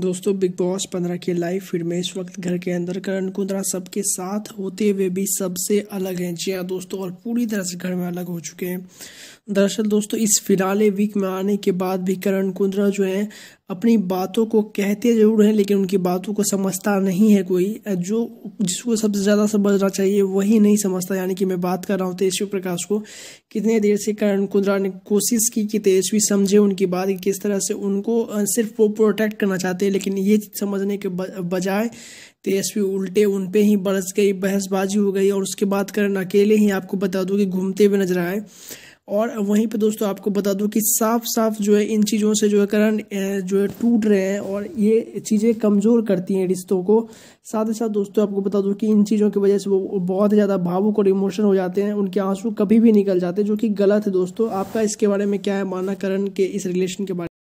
दोस्तों, big boss पंद्रह के लाइव फ़ीड में इस वक्त घर के अंदर करण कुंद्रा सबके साथ होते हुए भी सबसे अलग हैं। जी हाँ दोस्तों, और पूरी तरह से घर में अलग हो चुके हैं। दरअसल दोस्तों, इस फ़िलहाल वीक में आने के बाद भी करण कुंद्रा जो है, अपनी बातों को कहते ज़रूर हैं, लेकिन उनकी बातों को समझता नहीं है कोई। जो, जिसको सबसे ज़्यादा समझना चाहिए, वही नहीं समझता। यानी कि मैं बात कर रहा हूँ तेजस्वी प्रकाश को। कितने देर से करण कुंद्रा ने कोशिश की कि तेजस्वी समझे उनकी बात किस तरह से उनको सिर्फ़ वो प्रोटेक्ट करना चाहते लेकिन ये समझने के बजाय तेजस्वी उल्टे उन पे ही बरस गई, बहसबाजी हो गई और उसके बाद करण अकेले ही आपको बता दूँ कि घूमते हुए नज़र आए। और वहीं पे दोस्तों आपको बता दूँ कि साफ़ साफ़ जो है इन चीज़ों से जो है करण जो है टूट रहे हैं और ये चीज़ें कमज़ोर करती हैं रिश्तों को। साथ ही साथ दोस्तों आपको बता दूँ कि इन चीज़ों की वजह से वो बहुत ज़्यादा भावुक और इमोशन हो जाते हैं, उनके आँसू कभी भी निकल जाते हैं जो कि गलत है दोस्तों। आपका इसके बारे में क्या है मानना करण के इस रिलेशन के बारे